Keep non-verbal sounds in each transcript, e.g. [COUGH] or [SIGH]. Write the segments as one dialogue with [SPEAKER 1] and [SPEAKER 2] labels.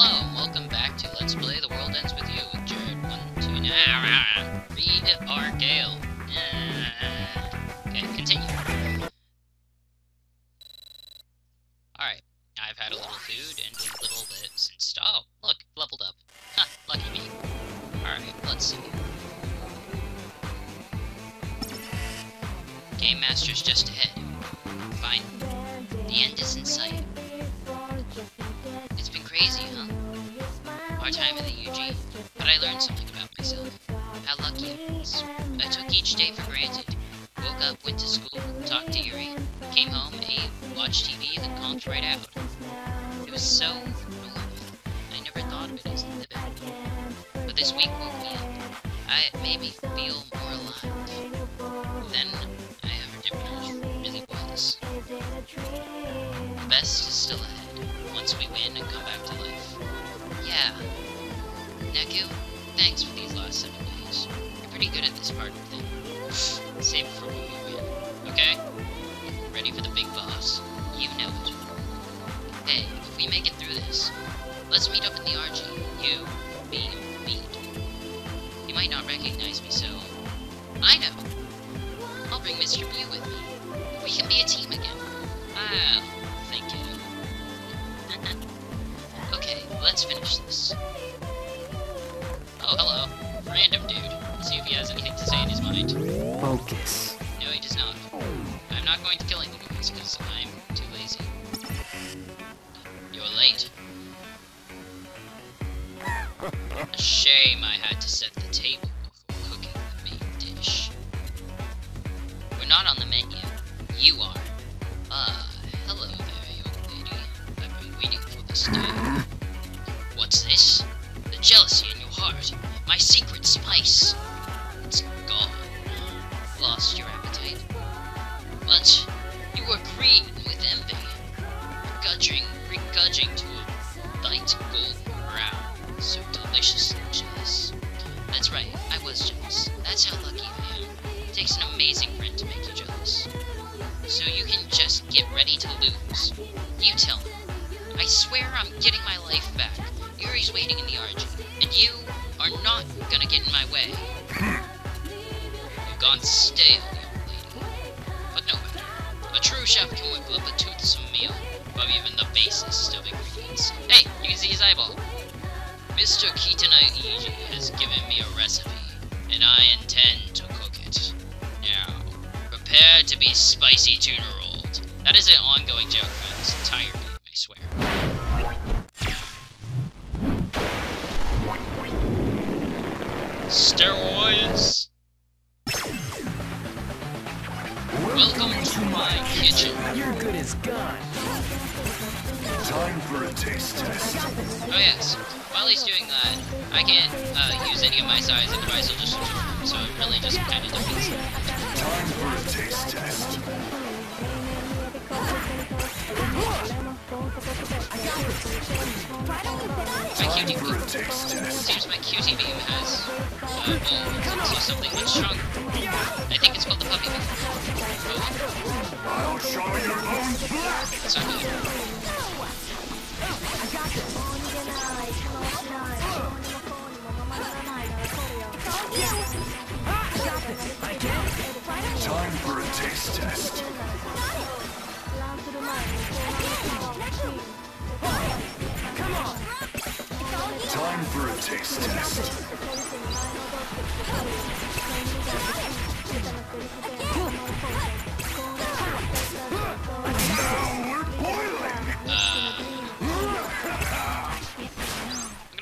[SPEAKER 1] Hello, welcome back to Let's Play The World Ends With You with Jared. One, two, nah, read our Gale. Our time in the UG. But I learned something about myself. How lucky I was. I took each day for granted. Woke up, went to school, talked to Eri, came home, ate, watched TV, then conked right out. It was so normal. I never thought of it as living. But this week woke me up. I it made me feel more alive than I ever did when really was. The best is still ahead, once we win and come back to life. Neku, thanks for these last seven days. You're pretty good at this part of thing. Save it for when we win. Okay? Ready for the big boss. You know it. Hey, if we make it through this, let's meet up in the RG. You, me, me. You might not recognize me, so... I know! I'll bring Mr. Mew with me. We can be a team again. I'll think it. [LAUGHS] okay, let's finish this. Oh, hello. Random dude. See if he has anything to say in his mind.
[SPEAKER 2] Focus.
[SPEAKER 1] No, he does not. I'm not going to kill any guys because I'm too lazy. You're late. [LAUGHS] A shame I had to set the That's how lucky I am. It takes an amazing friend to make you jealous. So you can just get ready to lose. You tell me. I swear I'm getting my life back. Eri's waiting in the RG, and you are not gonna get in my way. You've gone stale, young lady. But no matter. A true chef can whip up a toothsome meal above even the basest of ingredients. Hey, you can see his eyeball. Mr. Kitana Iji has given me a recipe, and I intend to cook it. Now, prepare to be spicy tuna rolled. That is an ongoing joke throughout this entire game, I swear. Steroids! Oh yes, while he's doing that, I can't uh, use any of my size and device will just so it really just kind of defeats it.
[SPEAKER 3] Time for a taste test.
[SPEAKER 1] My
[SPEAKER 3] Time
[SPEAKER 1] QT
[SPEAKER 3] for a taste test.
[SPEAKER 1] Seems my QT beam has uh, evolved into something much stronger. I think it's called the puppy beam. Oh,
[SPEAKER 3] I'll show your bones black.
[SPEAKER 1] it's not good.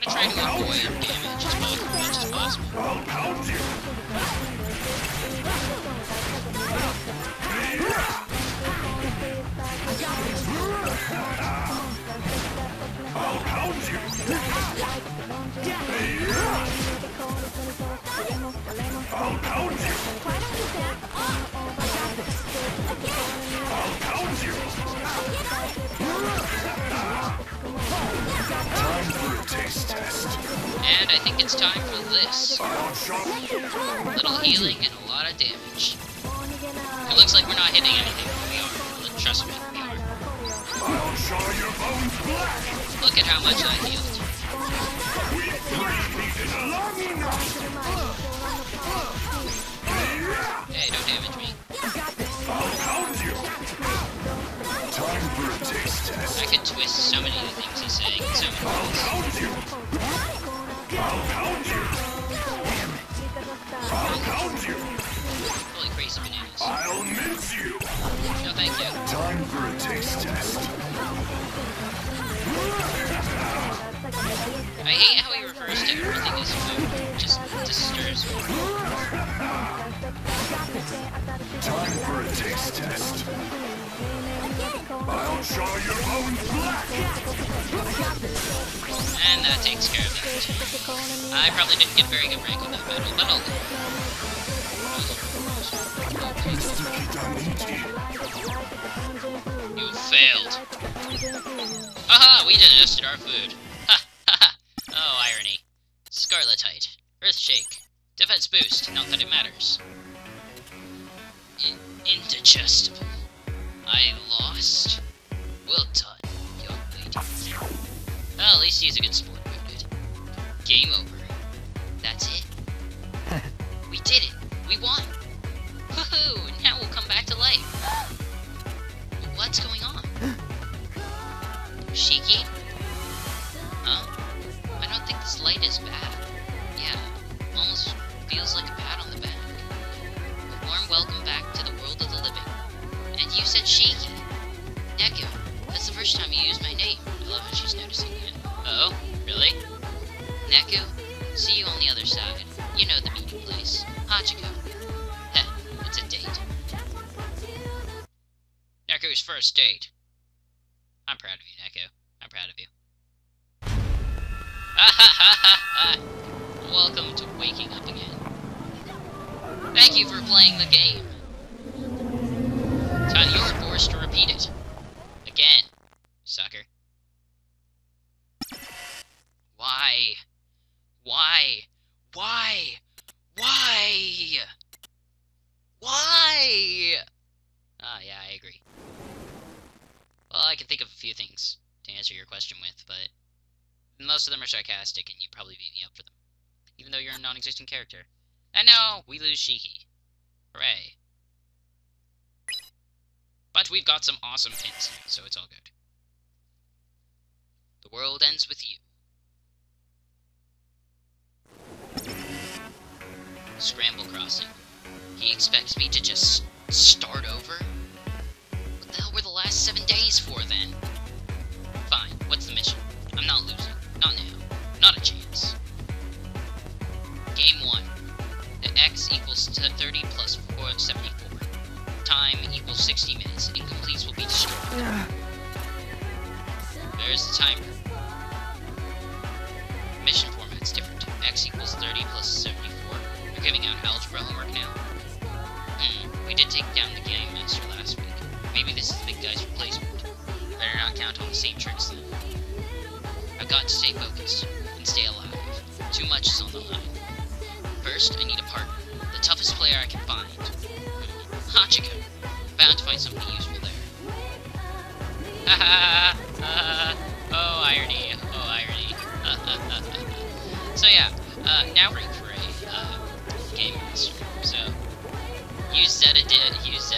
[SPEAKER 1] Try to avoid damage as much, as possible.
[SPEAKER 3] I'll pound you. I'll pound you. I'll pound you. Time for a taste test.
[SPEAKER 1] And I think it's time for this.
[SPEAKER 3] I'll
[SPEAKER 1] Little healing and a lot of damage. It looks like we're not hitting anything, we are. Trust me, we are. Look at how much I healed. Hey, don't damage me.
[SPEAKER 3] I'll pound you! Time for a taste test.
[SPEAKER 1] I could twist so many of the things he's saying in so many
[SPEAKER 3] I'll pound you!
[SPEAKER 1] Disturbs me.
[SPEAKER 3] Time for a taste test. I'll show your bones black!
[SPEAKER 1] And that takes care of that. I probably didn't get very good rank on that battle, but I'll
[SPEAKER 3] Mr. Kitaniji.
[SPEAKER 1] You failed. Haha, we digested our food. Ha ha ha. Oh, irony. Scarletite. Earthshake. Defense boost, not that it matters. In indigestible. I lost. Well done, young lady. Well, at least he's a good sport. Game over. That's it. [LAUGHS] we did it. We won. Woohoo! Now we'll come back to life. What's going on? [GASPS] Shiki? Huh? I don't think this light is bad. Feels like a pat on the back. A warm welcome back to the world of the living. And you said Shiki. Neku, that's the first time you used my name. I love how she's noticing it. Oh, really? Neku, see you on the other side. You know the meeting place. Hachiko. Heh, it's a date. Neku's first date. I'm proud of you, Neku. I'm proud of you. Ah ha ha ha ha! Welcome to waking up again. Thank you for playing the game. Time you're forced to repeat it. Again, sucker. Why? Why? Why? Why? Why? Ah, yeah, I agree. Well, I can think of a few things to answer your question with, but most of them are sarcastic, and you'd probably beat me up for them. Even though you're a non-existent character. And now, we lose Shiki. Hooray. But we've got some awesome pins, so it's all good. The world ends with you. Scramble Crossing. He expects me to just start over? What the hell were the last seven days for then?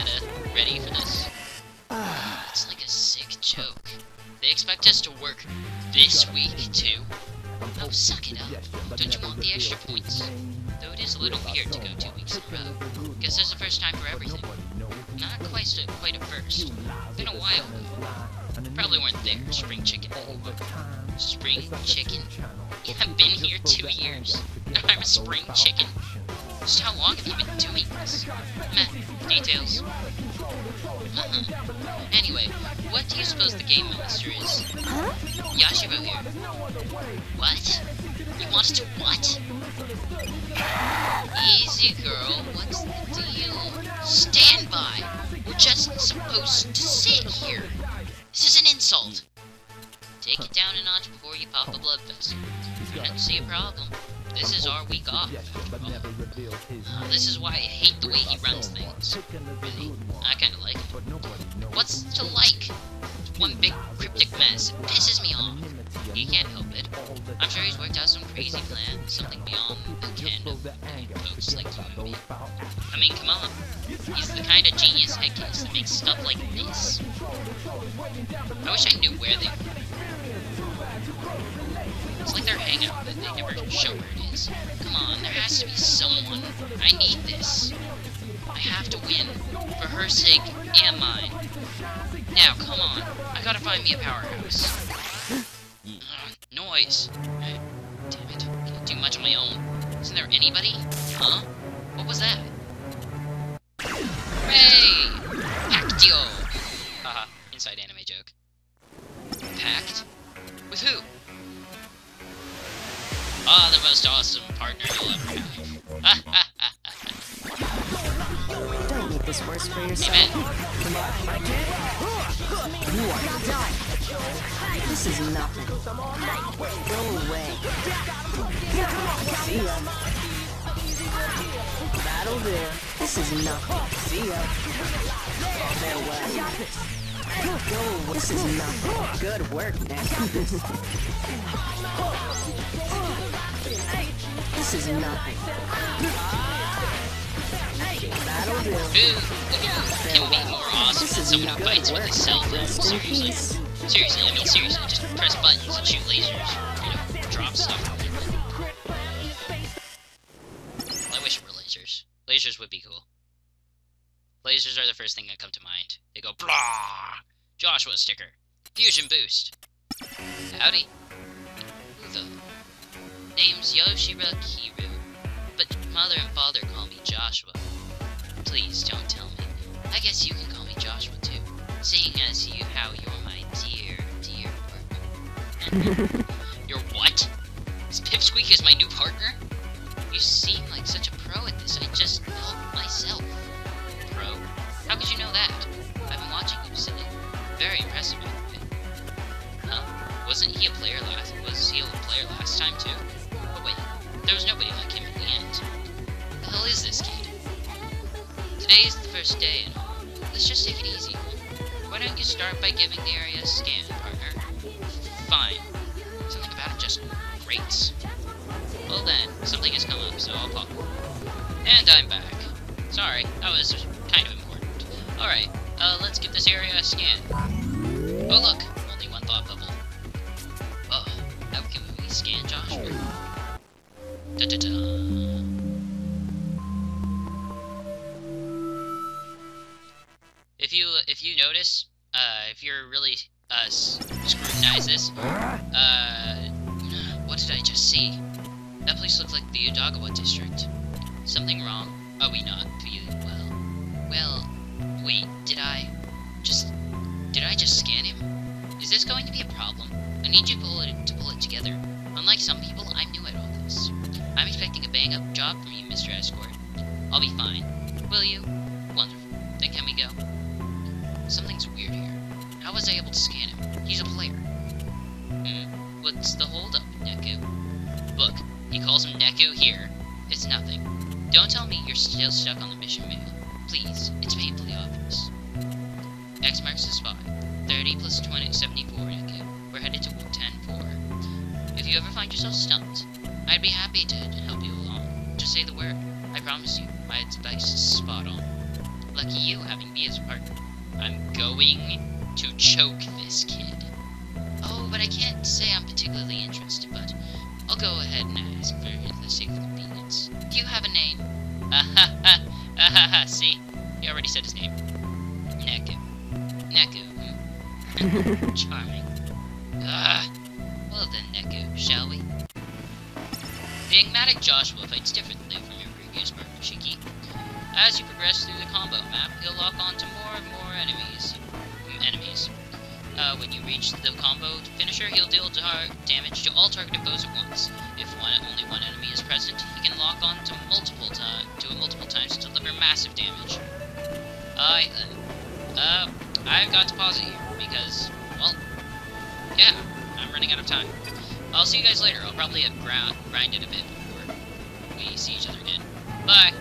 [SPEAKER 1] Did. Uh, Ready for this? It's like a sick joke. They expect us to work this week too. Oh, suck it up. Don't you want the extra points? Though it is a little weird to go two weeks in a row. Guess there's a first time for everything. Not quite a, quite a first. Been a while though. Probably weren't there, spring chicken. Spring chicken? I've been here two years. I'm a spring chicken. Just how long have you been doing this? Meh, details. Uh-huh. Anyway, what do you suppose the game master is? Huh? Yashiro here. What? You want us to what? Easy, girl. What's the deal? Stand by. We're just supposed to sit here. This is an insult. Take it down a notch before you pop a blood vessel. I don't see a problem. This is our week off. Uh, this is why I hate the way he runs things. Really, I kinda like it. What's to like? one big cryptic mess. It pisses me off. He can't help it. I'm sure he's worked out some crazy plan, something beyond the ken of folks like you and me. I mean, come on. He's the kind of genius headcase that makes stuff like this. I wish I knew where they It's I need this. I have to win. For her sake and mine. Now, come on. I gotta find me a powerhouse. Ugh, [GASPS] noise. Uh, damn it. Can't do much on my own. Isn't there anybody? Huh? What was that? Hooray! Pactio! Haha, inside anime joke. Pact? With who? Ah, the most awesome partner you'll ever have. [LAUGHS]
[SPEAKER 4] Don't make this worse for yourself. You are done. This is nothing. Go away. See ya. That'll do. This is nothing. See ya. Farewell. Go away. This is nothing. Good work, Nick. [LAUGHS] this is nothing. Do.
[SPEAKER 1] Who can be more awesome than someone who fights with a cell phone? Seriously. Seriously, I mean seriously, just press buttons and shoot lasers. You know, drop stuff. I wish it were lasers. Lasers would be cool. Lasers are the first thing that come to mind. They go blah. Joshua sticker. Fusion boost. Howdy. Who the? Name's Yoshiya Kiryu, but mother and father call me Joshua. Please don't tell me. I guess you can call me Joshua too, seeing as you how you're my dear, dear partner. [LAUGHS] You're what? Is Pipsqueak is my new partner? You seem like such a first day, and all. Let's just take it easy. Why don't you start by giving the area a scan, partner? Fine. Something about it just grates. Well then, something has come up, so I'll pop. And I'm back. Sorry, that was kind of important. Alright, uh, let's give this area a scan. Oh look, only one thought bubble. Oh, how can we scan Joshua? Da da da. If you notice, uh, if you're really uh scrutinize this, uh, what did I just see? That place looked like the Udagawa district. Something wrong? Are we not well? Well, wait, did I just did I just scan him? Is this going to be a problem? I need you to pull it to pull it together. Unlike some people, I'm new at all this. I'm expecting a bang up job from you, Mr. Escort. I'll be fine. Will you? Wonderful. Then can we go? Something's weird here. How was I able to scan him? He's a player. Hmm. What's the holdup, Neku? Look, he calls him Neku here. It's nothing. Don't tell me you're still stuck on the mission mail. Please, it's painfully obvious. X marks the spot. 30 plus 20, 74, Neku. We're headed to 10-4. If you ever find yourself stumped, I'd be happy to help you along. Just say the word. I promise you, my advice is spot on. Lucky you having me as a partner. I'm going to choke this kid. Oh, but I can't say I'm particularly interested, but I'll go ahead and ask for the sake of convenience. Do you have a name? Ah ha ha, ah ha ha, see? He already said his name. Neku. Neku. [LAUGHS] Charming. Ah. Well then, Neku, shall we? The enigmatic Joshua fights differently from your previous partner, Shiki. As you progress through the combo map, you'll lock on to more and more reach the combo finisher, he'll deal damage to all targeted foes at once. If one, only one enemy is present, he can lock on to multiple ti- to it multiple times to deliver massive damage. I, uh, uh, I've got to pause it here because, well, yeah, I'm running out of time. I'll see you guys later. I'll probably have grinded a bit before we see each other again. Bye.